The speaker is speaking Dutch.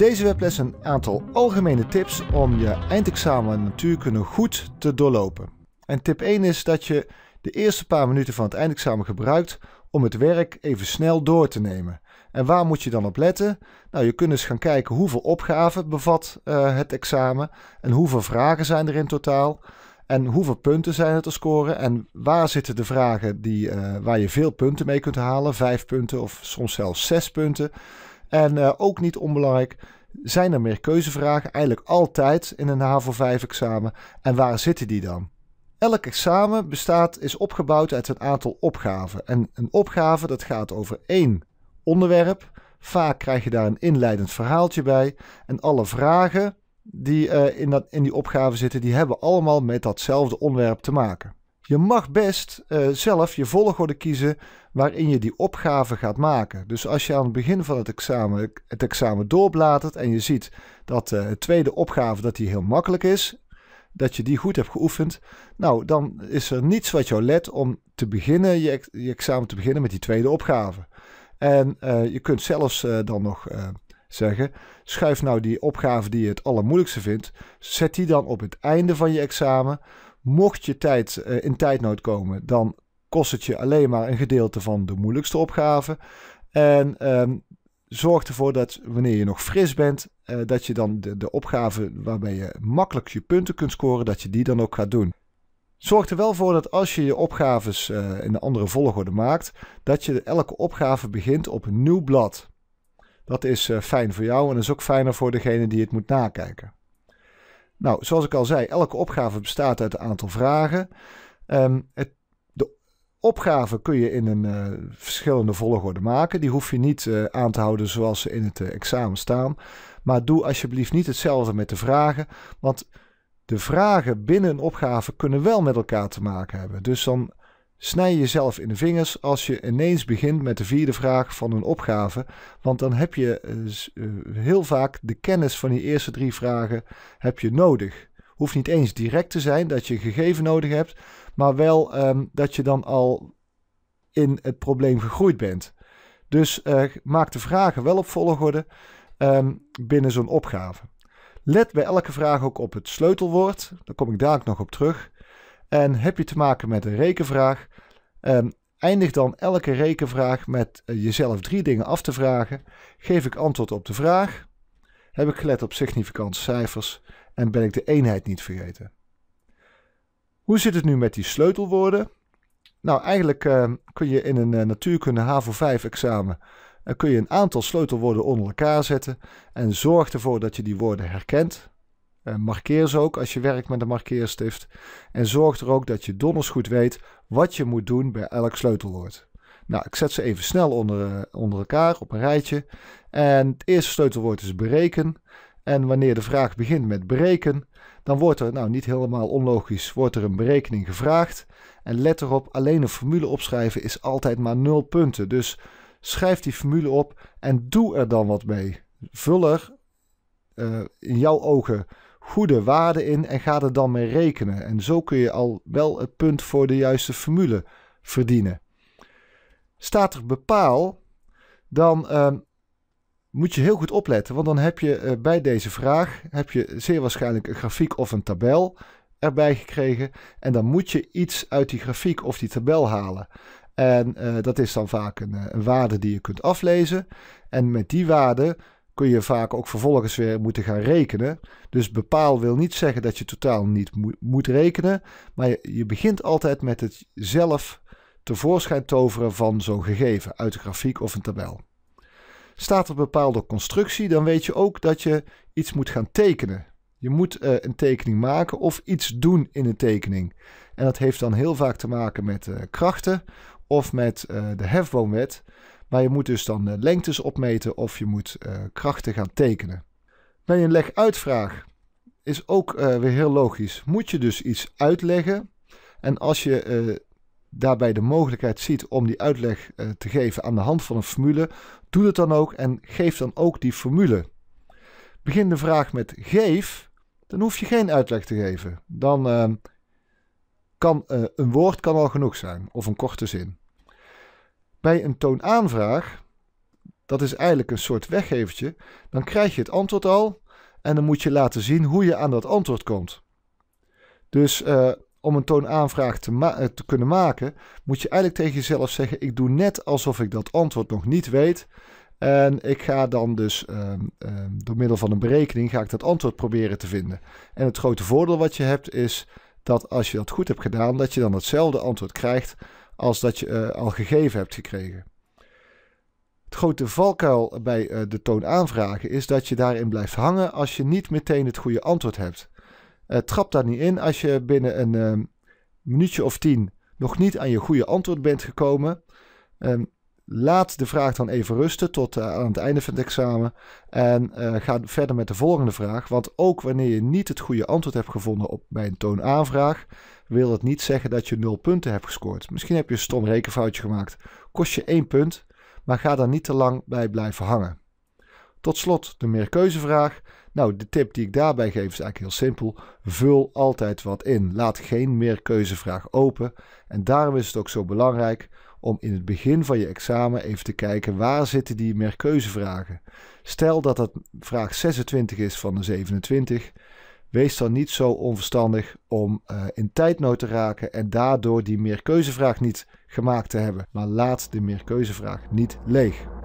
deze webles een aantal algemene tips om je eindexamen natuurkunde goed te doorlopen. En tip 1 is dat je de eerste paar minuten van het eindexamen gebruikt om het werk even snel door te nemen. En waar moet je dan op letten? Nou, je kunt eens gaan kijken hoeveel opgaven bevat uh, het examen en hoeveel vragen zijn er in totaal. En hoeveel punten zijn er te scoren? En waar zitten de vragen die, uh, waar je veel punten mee kunt halen? Vijf punten of soms zelfs zes punten. En uh, ook niet onbelangrijk, zijn er meer keuzevragen? Eigenlijk altijd in een HAVO 5 examen. En waar zitten die dan? Elk examen bestaat, is opgebouwd uit een aantal opgaven. En een opgave dat gaat over één onderwerp. Vaak krijg je daar een inleidend verhaaltje bij. En alle vragen die uh, in, dat, in die opgave zitten, die hebben allemaal met datzelfde onderwerp te maken. Je mag best uh, zelf je volgorde kiezen waarin je die opgave gaat maken. Dus als je aan het begin van het examen het examen doorbladert en je ziet dat de tweede opgave dat die heel makkelijk is, dat je die goed hebt geoefend, nou dan is er niets wat jou let om te beginnen je, je examen te beginnen met die tweede opgave. En uh, je kunt zelfs dan nog zeggen: schuif nou die opgave die je het allermoeilijkste vindt, zet die dan op het einde van je examen. Mocht je tijd uh, in tijdnood komen, dan kost het je alleen maar een gedeelte van de moeilijkste opgave. En um, zorg ervoor dat wanneer je nog fris bent, uh, dat je dan de, de opgave waarbij je makkelijk je punten kunt scoren, dat je die dan ook gaat doen. Zorg er wel voor dat als je je opgaves uh, in een andere volgorde maakt, dat je elke opgave begint op een nieuw blad. Dat is fijn voor jou en is ook fijner voor degene die het moet nakijken. Nou, zoals ik al zei, elke opgave bestaat uit een aantal vragen. Um, het, de opgave kun je in een uh, verschillende volgorde maken. Die hoef je niet uh, aan te houden zoals ze in het examen staan. Maar doe alsjeblieft niet hetzelfde met de vragen, want de vragen binnen een opgave kunnen wel met elkaar te maken hebben. Dus dan Snij jezelf in de vingers als je ineens begint met de vierde vraag van een opgave, want dan heb je uh, heel vaak de kennis van die eerste drie vragen heb je nodig. Hoeft niet eens direct te zijn dat je gegeven nodig hebt, maar wel um, dat je dan al in het probleem gegroeid bent. Dus uh, maak de vragen wel op volgorde um, binnen zo'n opgave. Let bij elke vraag ook op het sleutelwoord, daar kom ik dadelijk nog op terug. En heb je te maken met een rekenvraag, um, eindig dan elke rekenvraag met uh, jezelf drie dingen af te vragen. Geef ik antwoord op de vraag? Heb ik gelet op significante cijfers? En ben ik de eenheid niet vergeten? Hoe zit het nu met die sleutelwoorden? Nou, eigenlijk uh, kun je in een uh, natuurkunde HAVO 5 examen kun je een aantal sleutelwoorden onder elkaar zetten en zorg ervoor dat je die woorden herkent. Uh, markeer ze ook als je werkt met een markeerstift. En zorg er ook dat je donders goed weet wat je moet doen bij elk sleutelwoord. Nou, ik zet ze even snel onder, uh, onder elkaar op een rijtje. En het eerste sleutelwoord is bereken. En wanneer de vraag begint met bereken, dan wordt er, nou niet helemaal onlogisch, wordt er een berekening gevraagd. En let erop, alleen een formule opschrijven is altijd maar 0 punten. Dus schrijf die formule op en doe er dan wat mee. Vul er uh, in jouw ogen goede waarde in en ga er dan mee rekenen. En zo kun je al wel het punt voor de juiste formule verdienen. Staat er bepaal, dan uh, moet je heel goed opletten, want dan heb je uh, bij deze vraag heb je zeer waarschijnlijk een grafiek of een tabel erbij gekregen en dan moet je iets uit die grafiek of die tabel halen. En uh, dat is dan vaak een, een waarde die je kunt aflezen. En met die waarde kun je vaak ook vervolgens weer moeten gaan rekenen. Dus bepaal wil niet zeggen dat je totaal niet moet rekenen, maar je, begint altijd met het zelf tevoorschijn toveren van zo'n gegeven uit een grafiek of een tabel. Staat er bepaalde constructie, dan weet je ook dat je iets moet gaan tekenen. Je moet uh, een tekening maken of iets doen in een tekening. En dat heeft dan heel vaak te maken met uh, krachten of met uh, de hefboomwet. Maar je moet dus dan uh, lengtes opmeten of je moet uh, krachten gaan tekenen. Bij een leg-uitvraag is ook uh, weer heel logisch. Moet je dus iets uitleggen. En als je daarbij de mogelijkheid ziet om die uitleg te geven aan de hand van een formule, doe het dan ook en geef dan ook die formule. Begin de vraag met geef, dan hoef je geen uitleg te geven. Dan ehm, kan een woord kan al genoeg zijn of een korte zin. Bij een toonaanvraag, dat is eigenlijk een soort weggevertje. Dan krijg je het antwoord al en dan moet je laten zien hoe je aan dat antwoord komt. Dus uh, om een toonaanvraag te, eh, te, kunnen maken, moet je eigenlijk tegen jezelf zeggen: Ik doe net alsof ik dat antwoord nog niet weet. En ik ga dan dus ehm, ehm, door middel van een berekening ga ik dat antwoord proberen te vinden. En het grote voordeel wat je hebt is dat als je dat goed hebt gedaan, dat je dan hetzelfde antwoord krijgt als dat je uh, al gegeven hebt gekregen. Het grote valkuil bij uh, de toonaanvragen is dat je daarin blijft hangen als je niet meteen het goede antwoord hebt. Uh, trap daar niet in als je binnen een uh, minuutje of tien nog niet aan je goede antwoord bent gekomen. Um, laat de vraag dan even rusten tot uh, aan het einde van het examen. En ga verder met de volgende vraag. Want ook wanneer je niet het goede antwoord hebt gevonden op, bij een toonaanvraag, wil het niet zeggen dat je nul punten hebt gescoord. Misschien heb je een stom rekenfoutje gemaakt. Kost je één punt, maar ga daar niet te lang bij blijven hangen. Tot slot de meerkeuzevraag. Nou, de tip die ik daarbij geef is eigenlijk heel simpel. Vul altijd wat in. Laat geen meerkeuzevraag open. En daarom is het ook zo belangrijk om in het begin van je examen even te kijken waar zitten die meerkeuzevragen. Stel dat het vraag 26 is van de 27. Wees dan niet zo onverstandig om uh, in tijdnood te raken en daardoor die meerkeuzevraag niet gemaakt te hebben. Maar laat de meerkeuzevraag niet leeg.